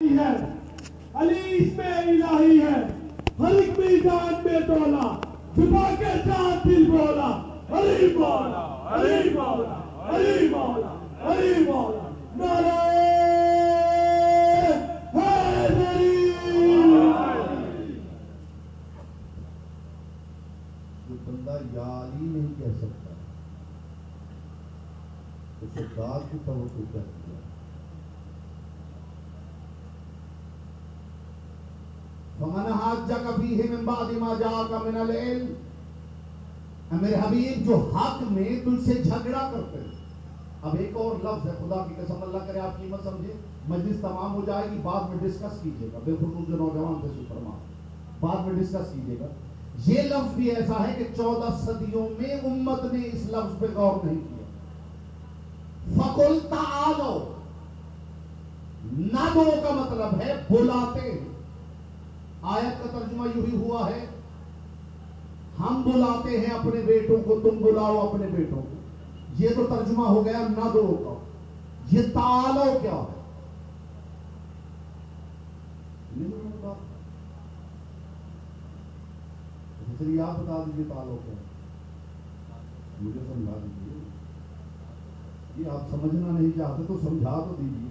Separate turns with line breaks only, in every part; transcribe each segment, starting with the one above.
है अली इलाही है तोला छुपा के साथ दिल बोला अली मौला अली अली अली नारे
बंदा यारी नहीं कह सकता। दाद की तवक्को कर दिया हाजा कभी है मिन बाद मा जाका मिनल इल्म मेरे हबीब जो हक में तुझसे झगड़ा करते हैं। अब एक और लफ्ज है, खुदा की कसम, अल्लाह करे आप कीमत समझे मजलिस तमाम हो जाएगी, बाद में डिस्कस कीजिएगा। बेखुसूस जो नौजवान थे सुपरमा बाद में डिस्कस कीजिएगा। ये लफ्ज भी ऐसा है कि चौदह सदियों में उम्मत ने इस लफ्ज पे गौर नहीं किया। फकुल तालो। ना दो का मतलब है बुलाते हैं। आयत का तर्जुमा यू ही हुआ है। हम बुलाते हैं अपने बेटों को, तुम बुलाओ अपने बेटों को। ये तो तर्जुमा हो गया, ना दो का ये तालो क्या है? आप बता दीजिए तालो क्या है? मुझे समझा दीजिए। ये आप समझना नहीं चाहते तो समझा तो दीजिए।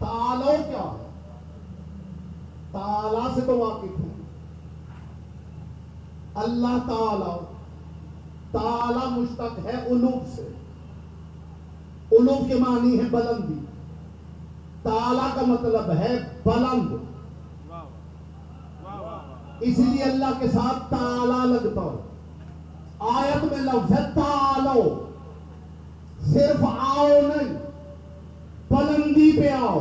तालो क्या है? ताला से तो वाकिफ है। अल्लाह ताला ताला मुश्तक है उलूब से। उलूब के मानी है बुलंदी। ताला का मतलब है बुलंद। इसलिए अल्लाह के साथ ताला लगता हो। आयत में लफ्ज है तालो। सिर्फ़ आओ नहीं, बुलंदी पे आओ।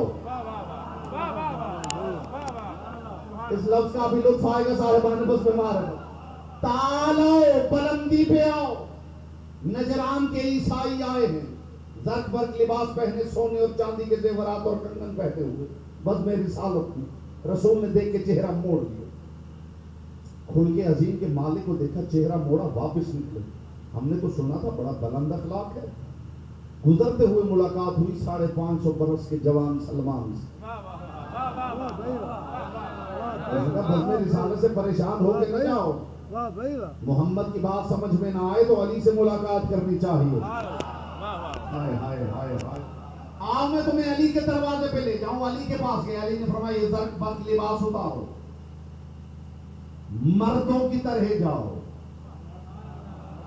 इस लफ्ज का भी लुत्फ आएगा साहिबान बस बीमार है। तालो बुलंदी पे आओ। नजरान के ईसाई आए हैं। जर्क बर्क लिबास पहने सोने और चांदी के जेवरात और कंगन पहने हुए। बस मेरी सालत थी रसूल ने देख के चेहरा मोड़ दिया खुल के अजीम के मालिक को देखा, चेहरा मोड़ा, वापस निकले। हमने तो सुना था, बड़ा बुलंद अखलाक है। गुजरते हुए मुलाकात हुई साढ़े पाँच सौ बरस के जवान सलमान से। बस में रिसाले से परेशान हो के न जाओ।
वाह भाई वाह।
मोहम्मद की बात समझ में ना आए तो अली से मुलाकात करनी चाहिए। हाय हाय हाय हाय। आओ मैं तुम्हें अली के दरवाजे पे ले जाऊँ। अली के पास गए अली ने फरमाया बर्क लिबास उतारो। मर्दों की तरह जाओ।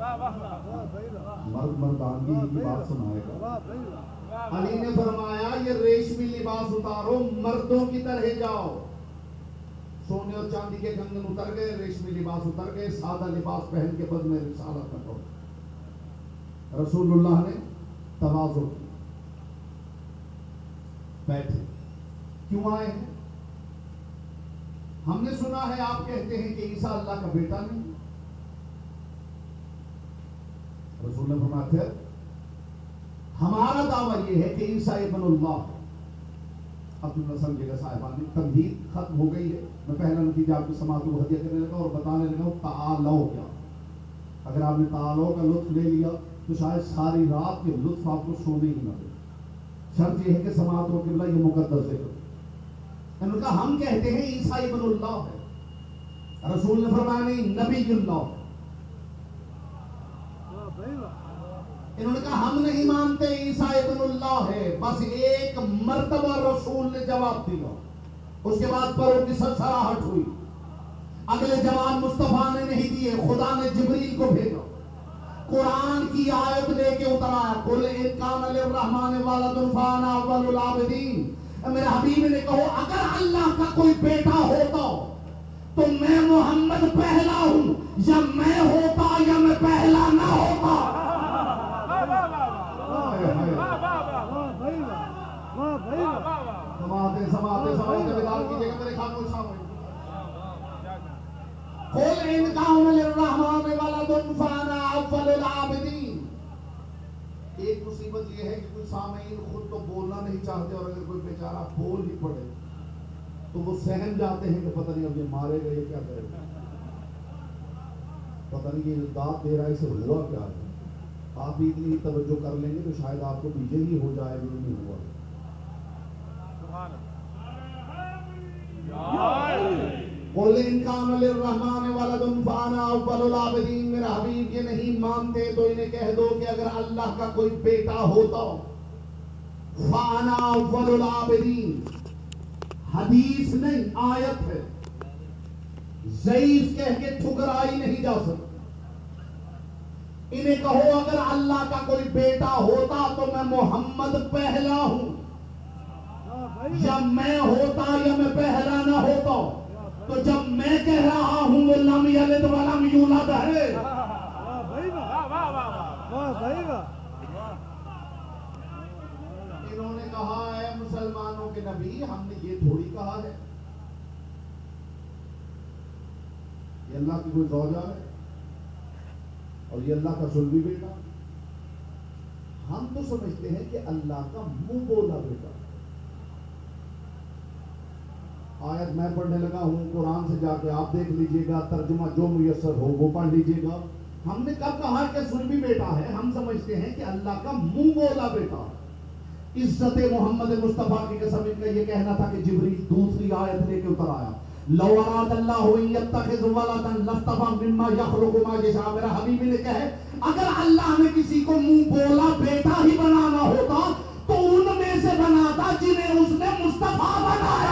वाह भाई वाह।
मर्द मर्दानगी की बात सुनाएगा।
वाह भाई वाह।
अली ने फरमाया ये रेशमी लिबास उतारो। मर्दों की तरह जाओ। सोने और चांदी के कंगन उतर गए, रेशमी लिबास उतर गए, सादा लिबास पहन के बद में न करो रसूलुल्लाह ने तवाजो बैठे। क्यों आए हैं? हमने सुना है, आप कहते हैं कि ईसा अल्लाह का बेटा नहीं। रसूल ने फरमाया फिर हमारा दावा यह है कि ईसा इब्नुल्लाह है अब्दुल नसर जगह साहिबान तमहीद खत्म हो गई है। मैं पहला नतीजा आपकी समाज को हदिया करने लगा और बताने लगा तालो क्या? अगर आपने तालो का लुत्फ ले लिया तो शायद सारी रात के लुत्फ आपको सोने ही ना दे। शर्त यह है कि समात हो किबला ये मुकद्दस है। कहा हम कहते हैं, ईसा इब्नुल्लाह है। रसूल ने फरमाया, नहीं नबीयुल्लाह है। इन्होंने कहा, हम नहीं मानते ईसा इब्नुल्लाह है, बस एक मर्तबा रसूल ने जवाब दिया। उसके बाद परों की सड़सड़ाहट हुई। अगले जवान मुस्तफ़ा ने नहीं दिए, खुदा ने जिब्रील को भेजा। कुरान की आयत लेके उतर कुल रहमान आबिदीन। मेरे हबीब ने कहो, अगर अल्लाह का कोई बेटा होता तो मैं मोहम्मद पहला हूँ। या मैं होता या मैं पहला ना होता हाय, हाय।
वाह भाई वाह वाह भाई वाह
समाते समाते समाते मेरे खामोश फाना अव्वलुल आबिदीन एक मुसीबत यह है कि खुद तो बोलना नहीं चाहते और अगर कोई बेचारा बोल ही पड़े तो वो सहम जाते हैं कि पता नहीं अब ये मारेगा ये क्या पता नहीं ये दांत दे रहा है इसे हुआ क्या है? आप इतनी तवज्जो कर लेंगे तो शायद आपको भी यही हो जाए जो नहीं हुआ। रहमान वलदुन फाना अव्वलुल मेरा हबीब ये नहीं मानते तो इन्हें कह दो कि अगर अल्लाह का कोई बेटा होता फाना अव्वलुल हदीस नहीं आयत है जईफ कह के ठुकराई नहीं जा सकती इन्हें कहो अगर अल्लाह का कोई बेटा होता तो मैं मोहम्मद पहला हूँ। या मैं होता या मैं पहला ना होता तो जब मैं कह रहा हूँ, वो लम यलिद वलम यूलद है। इन्होंने कहा है, मुसलमानों के नबी, हमने ये थोड़ी कहा है। ये अल्लाह की कोई दौजा है? और ये अल्लाह का सुलभी बेटा? हम तो समझते हैं कि अल्लाह का मुँह बोला बेटा। आयत मैं पढ़ने लगा हूँ, कुरान से जाके आप देख लीजिएगा, तर्जुमा जो मुयसर हो वो पढ़ लीजिएगा। हमने कब कहा कि सुलभी बेटा है? हम समझते हैं कि अल्लाह का मुँह बोला बेटा। इज़्ज़त मोहम्मद मुस्तफ़ा की कसम, इनका ये कहना था कि जिब्रील दूसरी आयत लेके उतर आया। अगर अल्लाह ने किसी को मुँह बोला, बेटा ही बनाना होता तो उनमें से बनाता जिन्हें उसने मुस्तफ़ा बनाया।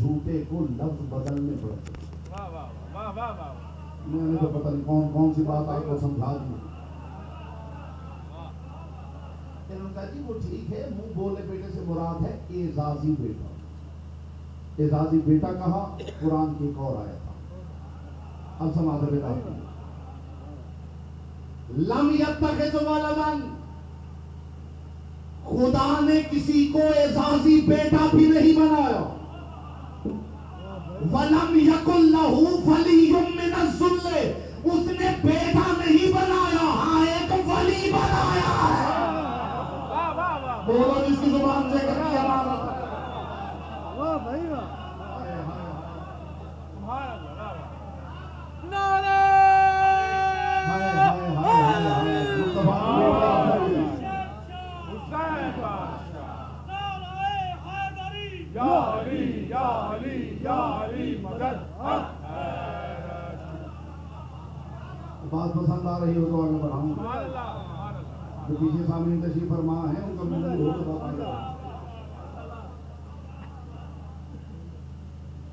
झूठे को लफ्ज बदलने पड़ते मैंने तो पता नहीं कौन कौन सी बात आपको समझा दी। जी वो ठीक है मुँह बोले बेटे से मुराद है एजाजी बेटा। एजाजी बेटा कहा? कुरान की एक और आया था। अब समाज बेटा लम यत्तखिज़ वलदन। खुदा ने किसी को एजाजी बेटा भी नहीं बनाया। वलम यकुल लहू वलियुम मिन अज़्ज़ुल्ल उसने बेटा बात पसंद आ रही हो तो आगे बढ़ाऊँगा। जो पीछे सामने तशरीफ़ फरमा है, उनका मंजूर हो तो बात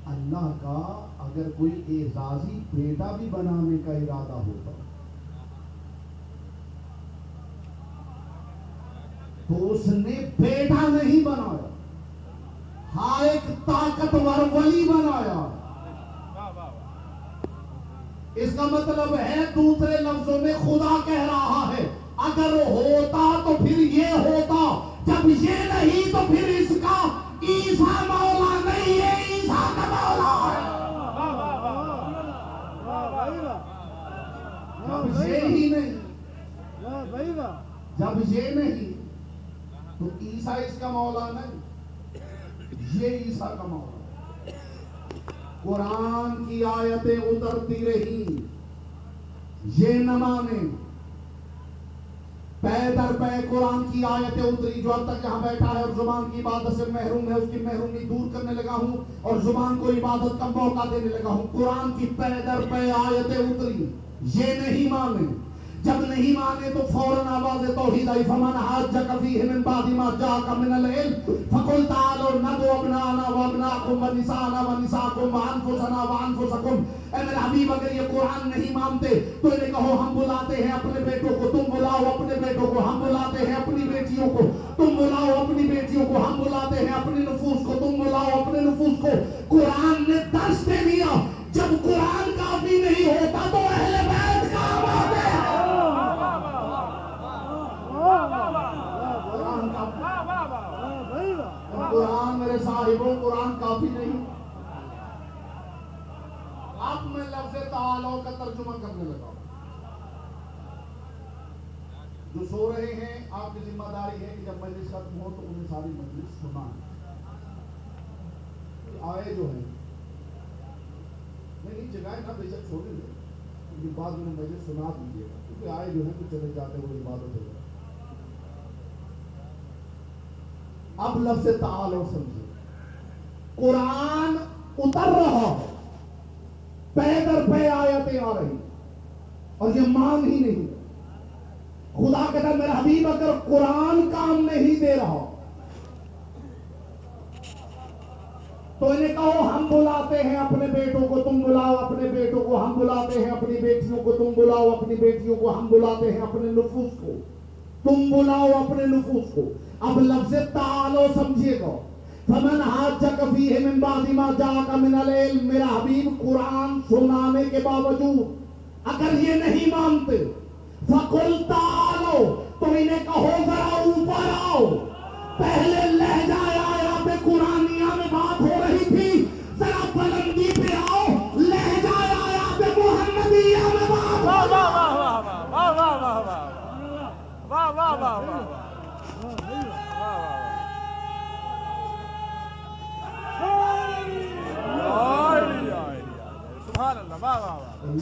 अल्लाह का अगर कोई एजाजी बेटा भी बनाने का इरादा होता तो उसने बेटा नहीं बनाया। हाँ एक ताकतवर वली बनाया। इसका मतलब है दूसरे लफ्जों में खुदा कह रहा है, अगर होता तो फिर ये होता, जब ये नहीं तो फिर इसका ईसा मौला नहीं है, ईसा का मौला है। जब ये ही नहीं, जब ये नहीं तो ईसा इसका मौला नहीं। ये ईसा का मौला कुरान की आयतें उतरती रही। ये न माने। पै दर पै कुरान की आयतें उतरी, जो अब तक यहाँ बैठा है और ज़ुबान की इबादत से महरूम है, उसकी महरूमी दूर करने लगा हूँ और ज़ुबान को इबादत का मौका देने लगा हूँ। कुरान की पैदर पै आयतें उतरी, ये नहीं माने। जब नहीं माने तो फ़ौरन आवाज़ आई। फमन हाज कफी मिन बादी मा फकुल व ए मेरे हबीब, अगर ये कुरान नहीं मानते तो इन्हें कहो, हम बुलाते हैं अपने बेटों को। तुम बुलाओ अपने बेटों को। हम बुलाते हैं अपनी बेटियों को। तुम बुलाओ अपनी बेटियों को। हम बुलाते हैं अपनी नफूस को। तुम बुलाओ अपने नफूस को। कुरान ने दर्श दे दिया। जब कुरान काफ़ी नहीं होता तो अहले कुरान मेरे साहिबों, कुरान
काफ़ी नहीं।
अब मैं लफ्ज तालो का तर्जुमा करने लगा जो सो रहे हैं, आपकी ज़िम्मेदारी है कि जब मजलिस खत्म हो तो उन्हें सारी मजलिस सुना आए जो है, नहीं, जगह ना बेशक छोड़ दीजिए क्योंकि बाद में मजलिस सुना दीजिएगा, क्योंकि आए जो है तो चले जाते हुए इबादत होगा अब लफ्ज ताल और समझिए कुरान उतर रहा है। पैदर पे आयतें आ रही। और ये मान ही नहीं खुदा कहता मेरा हबीब, अगर कुरान काम नहीं दे रहा तो इन्हें कहो, हम बुलाते हैं अपने बेटों को, तुम बुलाओ अपने बेटों को, हम बुलाते हैं अपनी बेटियों को, तुम बुलाओ अपनी बेटियों को, हम बुलाते हैं अपने नफूस को। तुम बुलाओ अपने नफूस को। अब लफ्ज तालो समझिएगा। फमन हाथ जकफी है मिन बादिमा जाका मिनल इल्म। मेरा हबीब कुरान सुनाने के बावजूद, अगर ये नहीं मानते, फकुल तालो तो इन्हें कहो जरा ऊपर आओ। पहले लहजा आया पे कुरानिया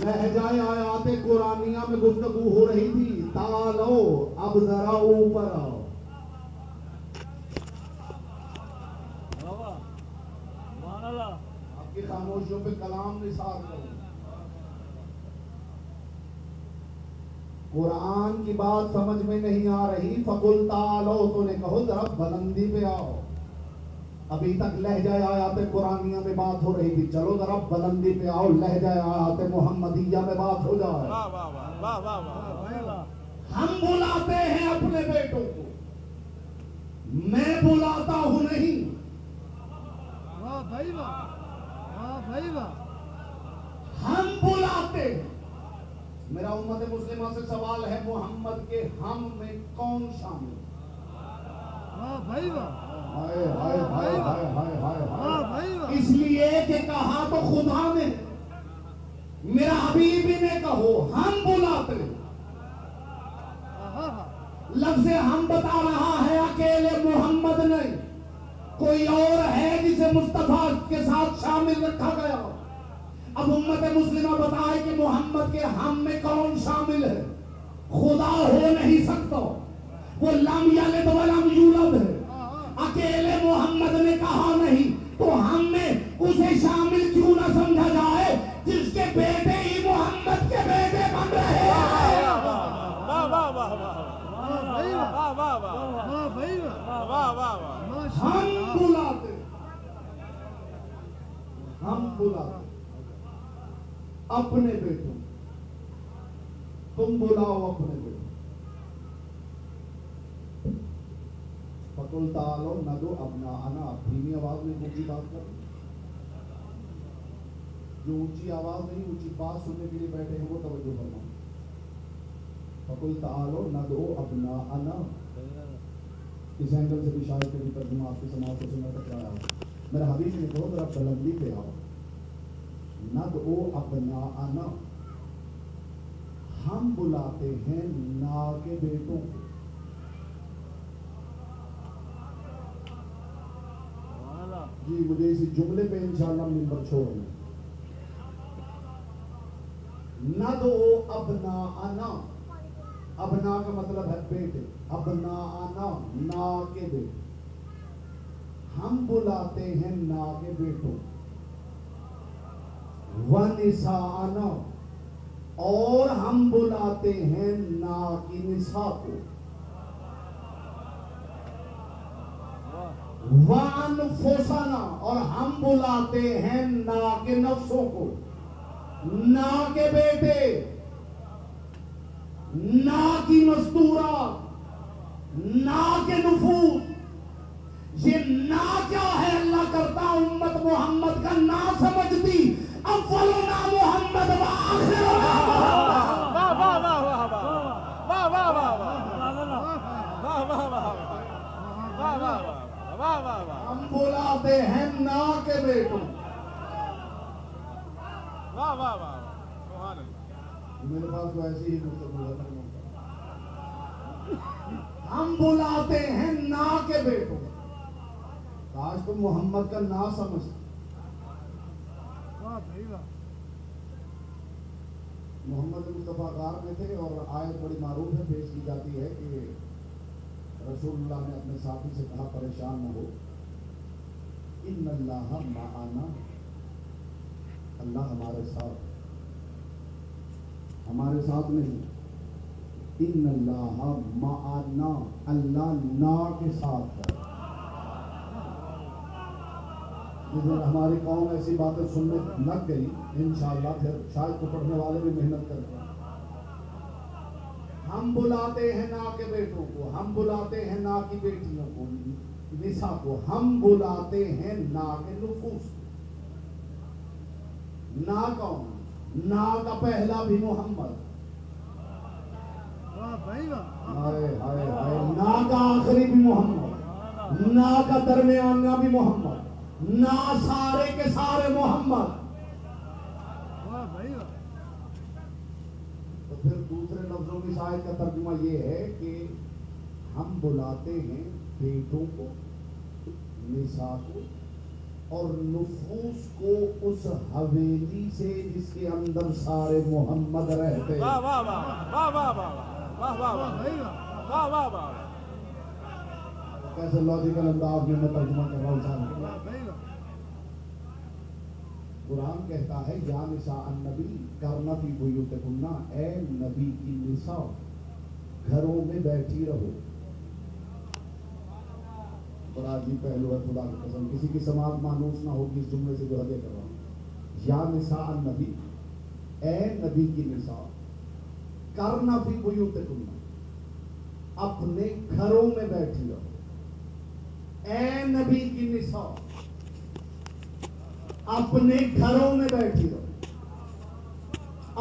लहजाए आयात कुरानिया में गुफ्तगू हो रही थी तालो अब जरा ऊपर आओ आपकी खामोशियों पे कलाम निसार करो। कुरान की बात समझ में नहीं आ रही फकुल तालो तो ने कहो जरा बुलंदी पे आओ। अभी तक लहजा आयात कुरानिया में बात हो रही थी चलो जरा बुलंदी पे आओ लहजा आयात मोहम्मदिया में बात हो जाए।
वाह वाह वाह वाह वाह वाह।
हम बुलाते हैं अपने बेटों को। मैं बुलाता हूँ नहीं।
वाह भाई वाह वाह भाई वाह।
हम बुलाते हैं। मेरा उम्मत मुस्लिमा से सवाल है मोहम्मद के हम में कौन शामिल?
भाई
हाय हाय हाय हाय हाय हाय
वाह
हाय
भाई वाह।
इसलिए कि कहा तो खुदा ने मेरा हबीब ही ने कहो हम बुलाते हैं। लफ्ज हम बता रहा है अकेले मोहम्मद नहीं। कोई और है जिसे मुस्तफ़ा के साथ शामिल रखा गया अब उम्मत मुस्लिमा बताए कि मोहम्मद के हम में कौन शामिल है? खुदा हो नहीं सकता। वो लम तो वलम यूलद है। अकेले मोहम्मद ने कहा नहीं तो हम में उसे शामिल क्यों ना समझा जाए? अपने बेटों, तुम बुलाओ अपने बेटों। फकुल तालो न दो अपना आना, धीमी आवाज़ में ऊँची बात कर। जो ऊँची आवाज़ नहीं, ऊँची बात सुनने के लिए बैठे हैं, वो तवज्जो फरमाओ। फकुल तालो न दो अपना आना। इस एंगल से भी शायद कभी तर्जुमा आपकी समाज से सुनना टकराया मेरा हबीब ने कहो जरा बुलंदी पे आओ। न दो अपना आना हम बुलाते हैं ना के बेटों को। जी, मुझे इसी जुमले पे इंशाल्लाह मिंबर छोड़ना न दो अपना आना अपना का मतलब है बेटे। अपना आना ना के बेटे। हम बुलाते हैं ना के बेटों वनिसा आना और हम बुलाते हैं ना की वान फोसाना और हम बुलाते हैं ना के नफ्सों को ना के बेटे ना की मजदूरा ना के नफूस ये ना क्या है अल्लाह करता उम्मत मोहम्मद का ना समझती। हम बुलाते हैं ना के बेटों पास तो ही मतलब हैं तुम मोहम्मद का ना समझते मोहम्मद मुस्तफ़ा कार में थे और आयत बड़ी मारूफ है, पेश की जाती है कि रसूलुल्लाह ने अपने साथी से कहा, परेशान न हो। इन अल्लाह माना अल्लाह हमारे साथ हमारे साथ नहीं। इन अल्लाह माना अल्लाह ना के साथ है। जिस हमारी कौम ऐसी बातें सुनने लग गई इंशाल्लाह फिर शायद को पढ़ने वाले भी मेहनत करेंगे हम बुलाते हैं ना के बेटों को हम बुलाते हैं ना की बेटियों को निशा को हम बुलाते हैं ना के नुफूस। ना कौन ना का पहला भी मोहम्मद। ना का आखिरी भी मोहम्मद। ना का दरमियाना भी मोहम्मद। ना सारे के सारे मोहम्मद तो फिर दूसरे लफ्जों की शायद का तर्जुमा यह है कि हम बुलाते हैं बेटों को निशा को और नफूस को उस हवेली से जिसके अंदर सारे मोहम्मद रहते कैसे लॉजिकल अंदाज में मैं तर्जुमा कर रहा हूँ कुरान कहता है, या निशा नबी करना फ़ी बुयूतकुन्ना ए नबी की निशा घरों में बैठी रहो। अजीब पहलू है, खुदा की कसम, किसी की समाज मानूस ना होगी इस जुमले से जो हदे कर रहा हूँ। या निशा नबी ए नबी की निशा करना फ़ी बुयूतकुन्ना अपने घरों में बैठी रहो। ए नबी की निशा अपने घरों में बैठी रहो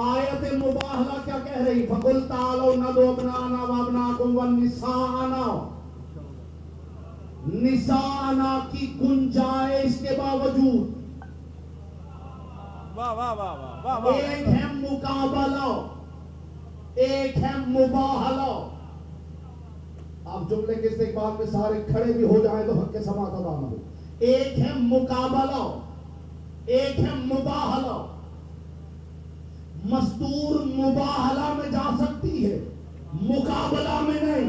आयत मुबाहला क्या कह रही? फकुल तालो न दो अपना वबना कुम निशाना निशाना की गुंजाइश के बावजूद।
वाह वाह वाह वाह वाह वाह
एक है मुकाबला एक है मुबाहला। आप जुमले के इस्तेमाल में सारे खड़े भी हो जाए तो हक के समात हो। एक है मुकाबला। एक है मुबाहला मजदूर मुबाहला में जा सकती है मुकाबला में नहीं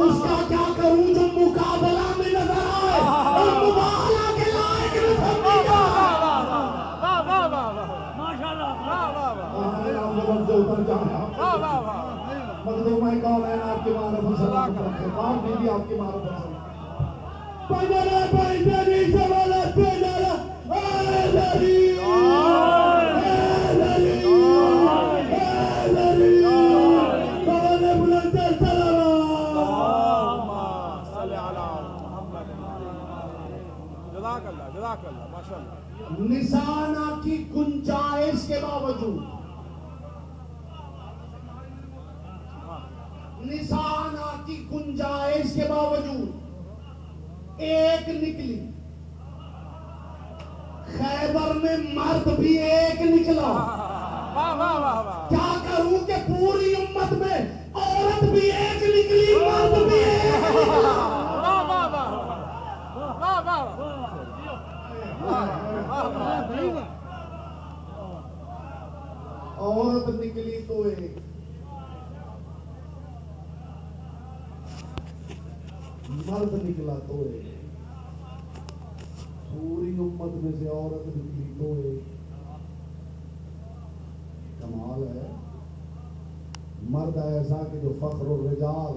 उसका क्या करूँ जो मुकाबला में नज़र आए और मुबाहला के लायक उतर
जाना
मखदूमा कौन है आपकी
मारफ
निशाना की गुंजाइश के बावजूद। निशाना की गुंजाइश के बावजूद एक निकली। खैबर में मर्द भी एक निकला।
वाह वाह वाह
औरत निकली तो मर्द निकला तो पूरी उम्मत में से औरत निकली तो कमाल है। मर्द ऐसा कि जो फख्र रिजाल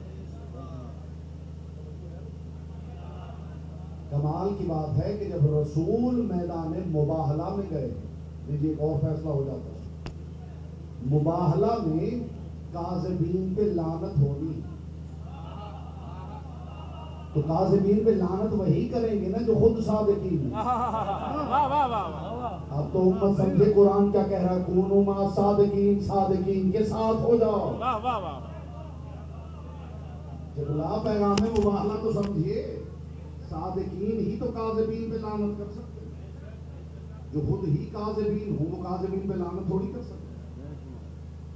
कमाल की बात है कि जब रसूल मैदान मुबाहला में गए लीजिए एक और फैसला हो जाता है मुबाहला में काजबीन पे लानत होनी तो काजिमीन पे लानत वही करेंगे ना जो खुद सादिकीन है अब तो उम्मत समझे कुरान क्या कह रहा है कूनु मा सादिकीन सादिकीन के साथ हो जाओ
वाह वाह वाह
जब ला पैगाम है मुबाहला तो समझिए सादिकीन ही तो काजिमीन पे लानत कर सकते जो खुद ही काजिमीन हो, वो काजिमीन पे लानत थोड़ी कर सकते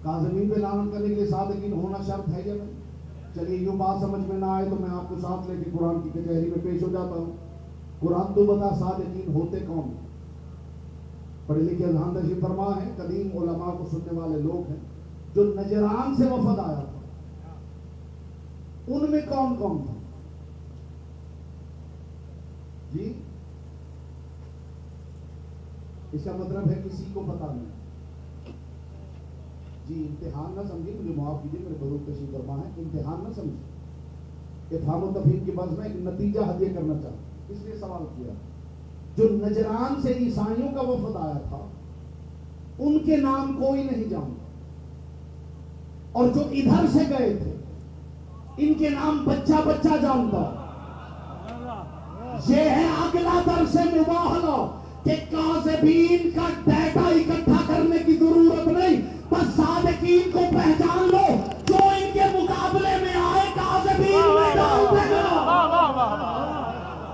काजिमीन पे लानत करने के लिए सादिकीन होना शर्त है या नहीं? चलिए, यूँ बात समझ में ना आए तो मैं आपको साथ लेके कुरान की कचहरी में पेश हो जाता हूँ। कुरान तो बता सादिकीन होते कौन पढ़े लिखे अजहानदशी फरमा है, कदीम उलमा को सुनने वाले लोग हैं, जो नजरान से वफद आया था। उनमें कौन कौन था? जी? इसका मतलब है किसी को पता नहीं। जी, इम्तिहान ना समझिए, मुझे माफ़ कीजिए, मेरे बरूद कशी फरमा है। इम्तिहान ना समझिए। इफाम तफीम के बस में एक नतीजा हदिया करना चाहता इसलिए सवाल किया। जो नजरान से ईसाइयों का वफद आया था, उनके नाम कोई नहीं जानता। और जो इधर से गए थे, इनके नाम बच्चा बच्चा जानता। ये है अगला दर से मुबाहला कि काजबीन का डाटा इकट्ठा करने की ज़रूरत नहीं बस सादकीन को पहचान लो जो इनके मुकाबले में आए काजबीन में डाल देना
वाह वाह वाह वाह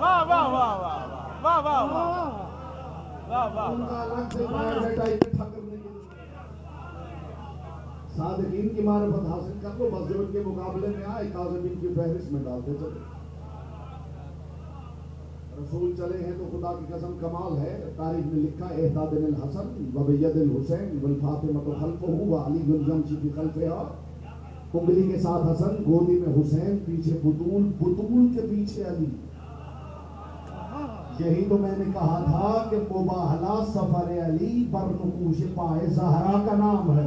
वाह वाह वाह वाह वाह वाह वाह वाह
उनका अलग से बायोडाटा इकट्ठा करने की सादकीन की मारफत हासिल कर लो बस जो इनके मुकाबले में आए काजबीन की फहरिस्त में डालते चले रसूल चले हैं तो खुदा की कसम कमाल है। तारीख में लिखा एहदादिन हसन वबैयदिल हुसैन वल फातिमा तो खल्फहु व अली गुल जमशी की साथ हसन, गोदी में हुसैन, पीछे बुतूल बुतूल के पीछे अली। यही तो मैंने कहा था कि मुबाहला सफ़र अली बरनकूश पाए जहरा का नाम है।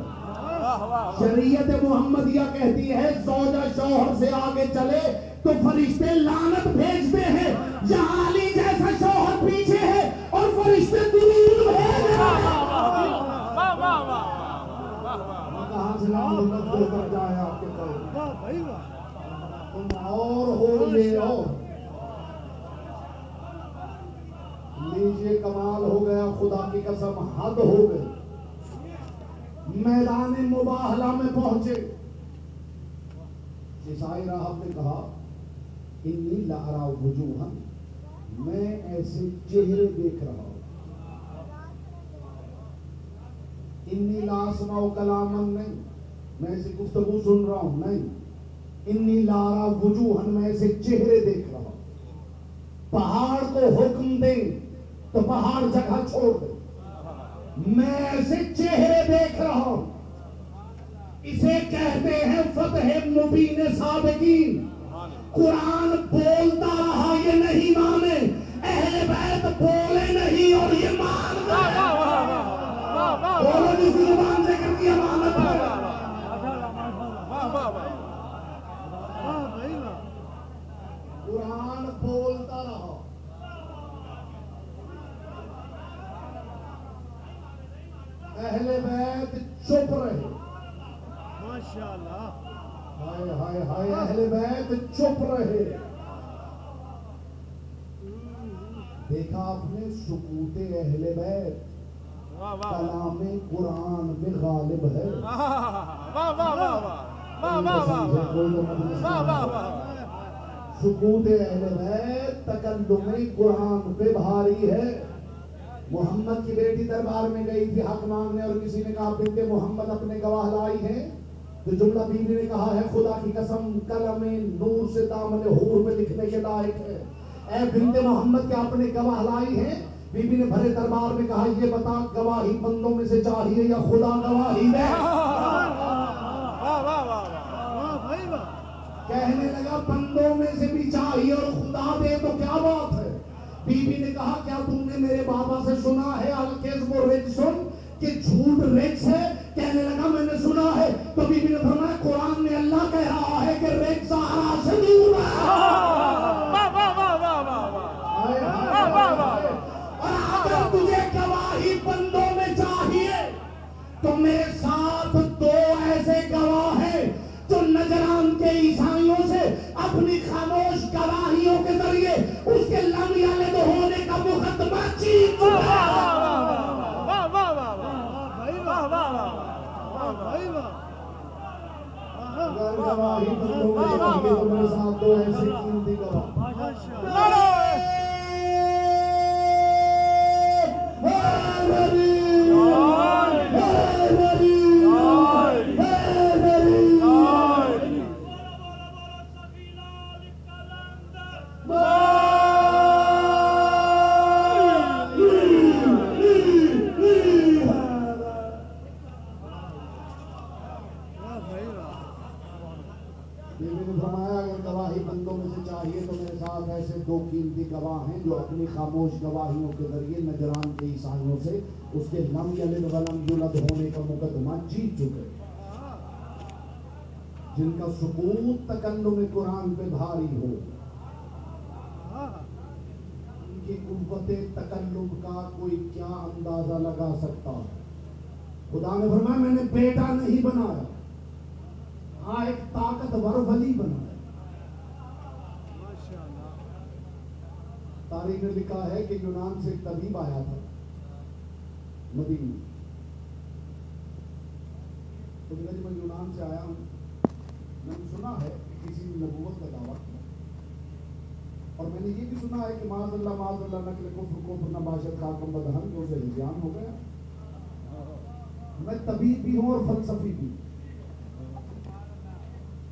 शरीयत मोहम्मदिया कहती है सौजा शौहर से आगे चले तो फरिश्ते लानत भेजते हैं। यहाँ
वाह
भाई वाह
तुम और हो और लीजिए कमाल हो गया खुदा की कसम हद हो गई मैदान मुबाहला में पहुँचे ईसाई राहब ने कहा इन्नी लारा वजूहन मैं ऐसे चेहरे देख रहा हूँ इन्नी लासमाओ कलामन नहीं। मैं ऐसी गुफ्तगू सुन रहा हूँ, नहीं। इन्नी लारा वजूहन मैं ऐसे चेहरे देख रहा हूँ। पहाड़ को हुक्म दे तो पहाड़ जगह छोड़ दे। मैं ऐसे चेहरे देख रहा हूँ। इसे कहते हैं फतेह मुबीन सादकीन कुरान बोलता रहा, ये नहीं माने। अहले बैत बोले नहीं और ये मान बोलो जिसकी ज़ुबान से कर दिया मानत है
वाह
कुरान बोलता रहा अहले बैत चुप रहे
माशाल्लाह
हाय हाय हाय अहले बैत चुप रहे देखा आपने सुकूते अहले बैत। कलाम कुरान में गालिब है तो हो। सुकूत तकल्लुम कुरान पे भारी है मोहम्मद की बेटी दरबार में गई थी हक मांगने और किसी ने कहा बिनते मोहम्मद अपने गवाह लाई है तो जुमला बीबी ने कहा है खुदा की कसम कलम नूर से दामन हूर में लिखने के लायक है ए बिनते मोहम्मद क्या अपने गवाह लाई है बीबी ने भरे दरबार में कहा ये बता गवाही बंदों में से चाहिए या खुदा गवाही दे कहने लगा बंदों में से भी चाहिए और खुदा दे तो क्या बात है? बीबी ने कहा क्या तुमने मेरे बाबा से सुना है अलकेज वो रिच सुन कि झूठ रिच है? कहने लगा मैंने सुना है। तो बीबी ने फरमाया कुरान में अल्लाह कह रहा है कि रिच सहारा से दूर है। तो मेरे साथ दो ऐसे गवाह हैं जो नजरान के ईसाइयों से अपनी खामोश गवाहियों के ज़रिए उसके लमियाले तो होने का मुकदमा जीत चुका है गवाही बंदों चाहिए तो मेरे साथ दो ऐसे कीमती गवाह जिनका सबूत तकल्लुम कुरान पे भारी हो। उनकी कुव्वत तकल्लुम का कोई क्या अंदाज़ा लगा सकता? है खुदा ने फरमाया, मैंने बेटा नहीं बनाया। हाँ एक ताकतवर वली बनाया। तारीख ने लिखा है कि यूनान से तबीब आया था, मदीने। में। तो मैं यूनान से आया हूँ मैंने सुना है कि किसी ने नबूवत का दावा किया। और मैंने ये भी सुना है कि माजल्ला माजल्ला नकल कुफ्र कुफ्र नबाशत खाकम बदहन तो उसे हिजान हो गया। मैं तबीब भी हूँ और फलसफी भी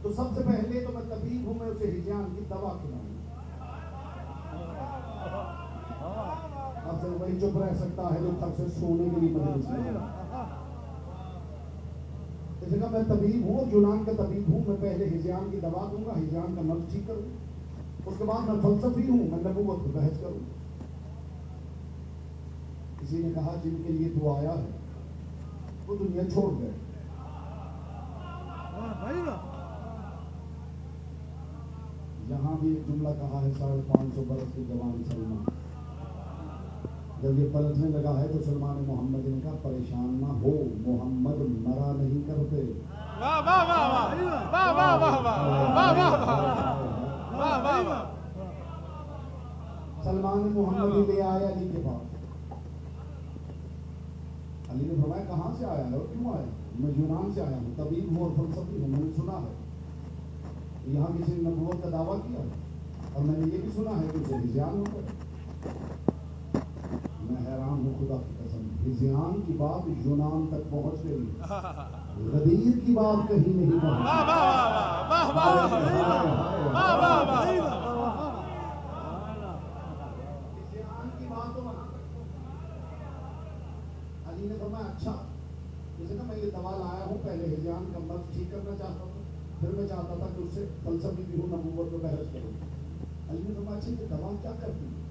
तो सबसे पहले तो मैं तबीब हूँ, मैं उसे हिजान की दवा खिलाऊँगा। अब वही चुप रह सकता है जो तब से सोने के लिए मदद इसे कहा मैं तबीब हूँ यूनान का तबीब हूँ। मैं पहले हिजान की दवा दूँगा हिजान का मर्ज ठीक करूँ। उसके बाद मैं फलसफी हूँ मैं नबूवत को बहस करूँ। किसी ने कहा जिनके लिए तू आया है वो दुनिया छोड़ गए।
वाह
यहाँ भी एक जुमला कहा है साढ़े पाँच सौ बरस के जवान सलमान। जब ये पलटने लगा है तो सलमान मोहम्मद इनका परेशान ना हो मोहम्मद मरा नहीं करते सलमान मोहम्मद ले आया अली के पास अली ने फरमाया कहाँ से आया है और क्यों आया मैं यूनान से आया हूँ तबीब हूँ और फलसफी हूँ मैंने सुना है यहाँ किसी ने नबूत का दावा किया और मैंने ये भी सुना है कि जहिजान होता है मैं हैरान हूँ खुदा की कसम हिजान की बात यूनान तक पहुँच गई गदीर की बात कहीं नहीं की तो अली ने फरमाया अच्छा जैसे ना मैं ये दवा लाया हूँ पहले हिजान का मर्ज ठीक करना चाहता था फिर मैं चाहता था कि उससे फलसफी भी हूँ नबूवत में बहस करूँ अली ने फरमाया अच्छा ये दवा क्या करती है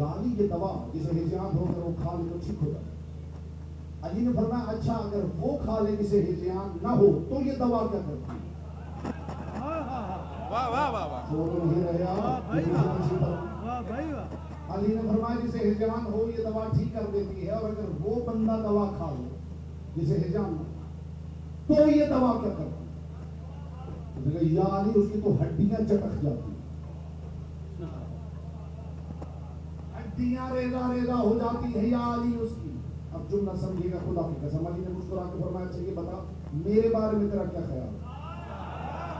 जाली ये दवा जिसे हिजान होकर वो खा ले तो ठीक हो जाए अली ने फरमाया अच्छा अगर वो खा ले जिसे हिजान ना हो तो ये दवा क्या करती है?
हाँ हाँ हाँ
वाह वाह वाह वाह।
तो वो नहीं रहे आप
वाह भाई
ये
वाह।
इसी तरह
वाह भाई वाह।
अली ने फरमाया जिसे हिजान हो ये दवा ठीक कर देती है और अगर वो बंदा दवा खा ले जिसे हिजान हो तो ये दवा क्या करती है? अली उसकी तो हड्डियाँ चटक जाती हैं। हड्डियाँ रेजा रेजा हो जाती है या अली उसकी अब जुमला समझिएगा खुदा की कसम अली ने मुस्कुरा के फरमाया अच्छा ये बता मेरे बारे में तेरा क्या ख्याल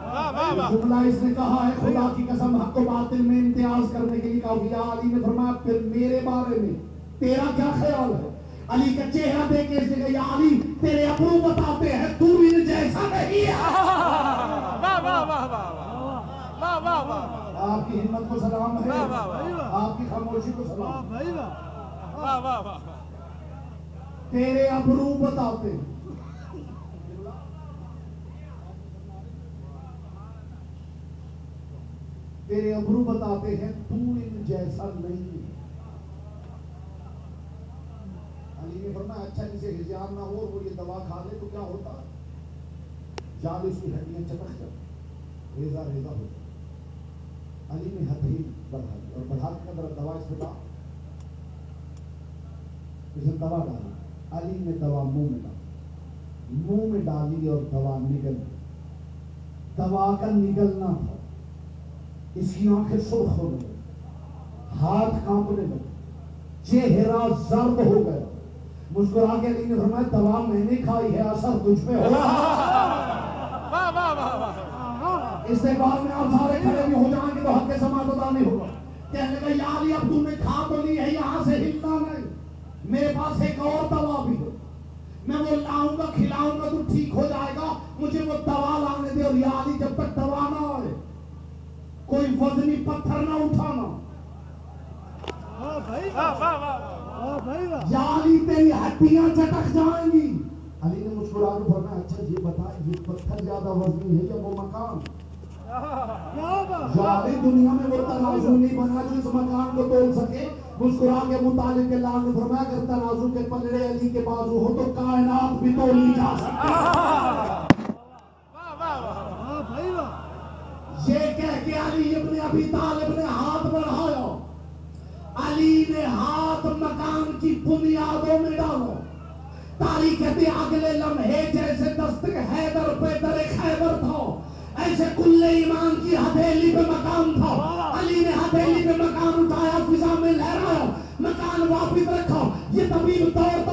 वाह वाह वाह
जुमला इसने कहा है खुदा की कसम हक को बातिल में इम्तियाज़ करने के लिए कहा या अली ने फरमाया फिर मेरे बारे में तेरा क्या ख्याल है अली का चेहरा देख के इसने कहा या अली तेरे अबरू बताते हैं तू इन जैसा नहीं है
वाह वाह वाह वाह वाह वाह वाह
आपकी हिम्मत को सलाम है
वाह,
तेरे अबरू बताते तेरे अबरू बताते हैं, तू इन जैसा नहीं है। अली ने फरमाया अच्छा इसे हिजान ना हो वो ये दवा खा ले तो क्या होता? जाल उसकी हड्डियाँ चटक जाती रेजा रेजा हो जाती अली ने हथेली बढ़ा दी और बढ़ा के अंदर दवा इस डाल। इसे दवा डाली। अली ने दवा मुँह में डाली। मुँह में डाली और दवा निकल गई। दवा का निकलना था। इसकी आँखें सुर्ख होने लगी हाथ कांपने लगे। चेहरा जर्द हो गया। मुस्कुरा के अली ने फरमाया दवा मैंने खाई है असर तुझ पे हो
वाह वाह वाह वाह।
इस्तेमाल में आप सारे खड़े भी हो तो हक के समान अदा नहीं होगा। कहने लगा यार अब तूने खा तो ली है यहाँ से हिलना नहीं। मेरे पास एक और दवा भी है। मैं वो लाऊँगा खिलाऊँगा तो ठीक हो जाएगा। मुझे वो दवा लाने दे और यार जब तक दवा ना आए कोई वजनी पत्थर ना उठाना।
वाह भाई
वाह वाह वाह
वाह भाई वाह।
याली तेरी हड्डियाँ चटक जाएँगी। अली ने मुस्कुरा के फरमाया अच्छा ये बता ये पत्थर ज़्यादा वजनी है या वो मकान? सारी दुनिया में वो तनाजु नहीं बना जो इस मकान को तोड़ सके। मुस्कुरा के मुतालिब के लाल ने फरमाया अगर तनाजु के पलड़े अली के बाजू हो तो कायनात भी तोड़ी जा सकती ये कह के अली इब्ने अबी तालिब ने हाथ बढ़ाया। अली ने हाथ मकान की बुनियादों में डालो। तारीख कहती है, अगले लम्हे जैसे दस्तक हैदर पे दर खैबर था। ऐसे कुल्ले ईमान की हथेली पे मकान था। अली ने हथेली पे मकान उठाया, फिजा में लहराया, मकान वापिस रखा। ये तबीब दौड़ता